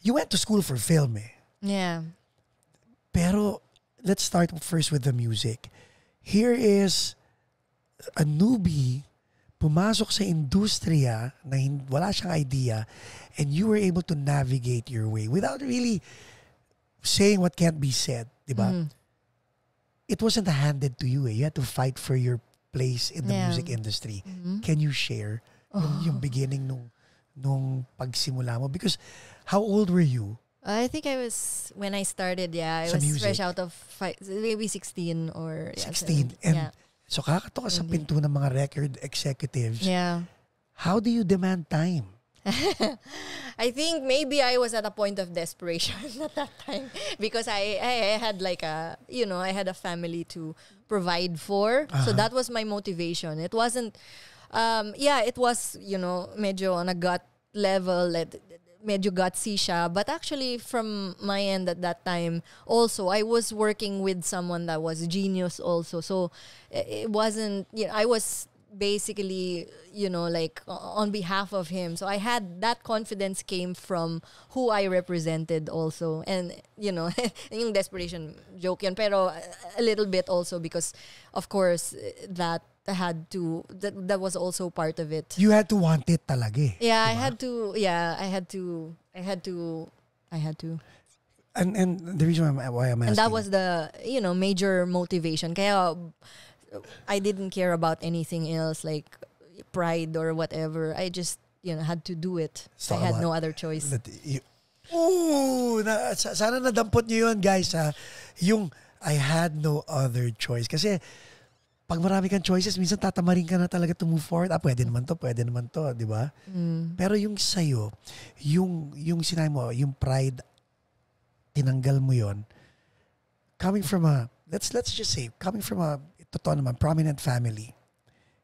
You went to school for film eh. Yeah. Pero let's start first with the music. Here is a newbie pumasok sa industriya na hin- wala siyang idea and you were able to navigate your way without really saying what can't be said, di ba? Mhm. It wasn't handed to you eh. You had to fight for your place in the Yeah. music industry. Mhm. Can you share yung, yung beginning nung nung pagsimula mo? Because how old were you? I think I was when I started. Yeah, I Sa was music? fresh out of fi- maybe sixteen or yeah, 16. 17. And yeah, so kakato ka sa pinto ng mga record executives. yeah. How do you demand time? I think maybe I was at a point of desperation at that time because I, I I had like a you know I had a family to provide for. So Uh-huh. that was my motivation. It wasn't um yeah it was you know medyo on a gut level that medyo gutsy siya. But actually from my end at that time also I was working with someone that was genius also. So it it wasn't you know I was basically you know like on behalf of him. So i had that confidence came from who i represented also. And you know yung desperation joke yun. Pero a- little bit also because of course that had to that, that was also part of it. You had to want it talaga eh. yeah i had to yeah i had to i had to i had to. And and the reason why I'm, why I'm asking. and that was the you know major motivation. Kaya i didn't care about anything else like pride or whatever i just you know had to do it So i had no other choice Ooh, na, sa- sana nadampot niyo yun guys ha. Yung I had no other choice. Kasi pag marami kang choices, minsan tatamarin ka na talaga to move forward. Ah, pwede naman to, pwede naman to, di ba? Mm. Pero yung sa'yo, yung, yung sinabi mo, yung pride, tinanggal mo yon coming from a, let's let's just say, coming from a, totoo naman, prominent family,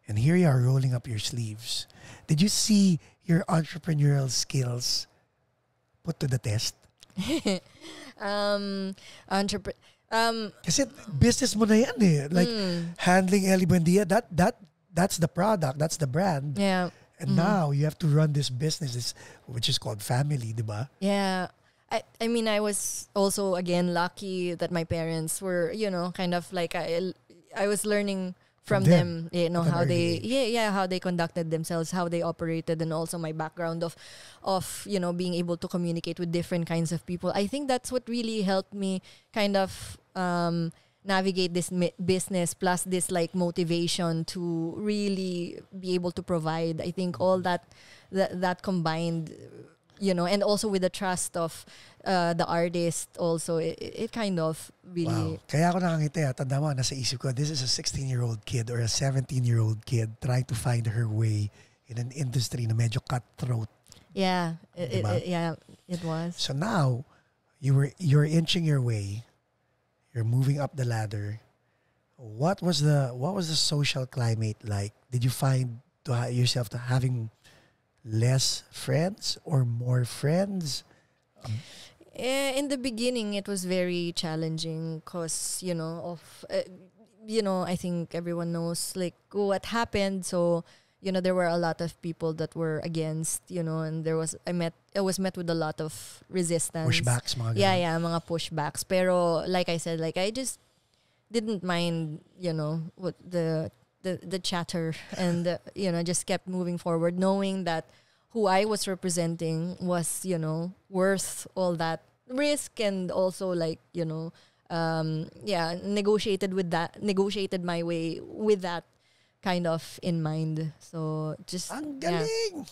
and here you are rolling up your sleeves. Did you see your entrepreneurial skills put to the test? um entrepre- um Kasi business mo na yan eh. Like, mm, handling Ely Buendia, that, that, that's the product, that's the brand. yeah And now you have to run this business, this, which is called family, di ba? yeah I, I mean I was also again lucky that my parents were you know kind of like I I was learning From them. them, you know how they yeah yeah how they conducted themselves how they operated and also my background of of you know being able to communicate with different kinds of people. I think that's what really helped me kind of um navigate this mi- business plus this like motivation to really be able to provide. I think all that that, that combined you know and also with the trust of uh, the artist also it, it kind of really Wow. Kaya ako nakangiti ah. Tanda mo, nasa isip ko, this is a 16-year-old kid or a 17-year-old kid trying to find her way in an industry na medyo cutthroat. yeah it, it- Diba? it- yeah it was So now, you were you're inching your way. You're moving up the ladder. What was the what was the social climate like? Did you find to yourself to having less friends or more friends? Eh, in the beginning, it was very challenging because you know of uh, you know I think everyone knows like what happened. So you know there were a lot of people that were against you know, and there was I met I was met with a lot of resistance. Pushbacks, mga Yeah, yeah, mga pushbacks. Pero like I said, like I just didn't mind you know what the the the chatter and uh, you know just kept moving forward, knowing that who I was representing was, you know, worth all that risk and also like, you know, um, yeah, negotiated with that, negotiated my way with that kind of in mind. So just, Ang yeah. galing!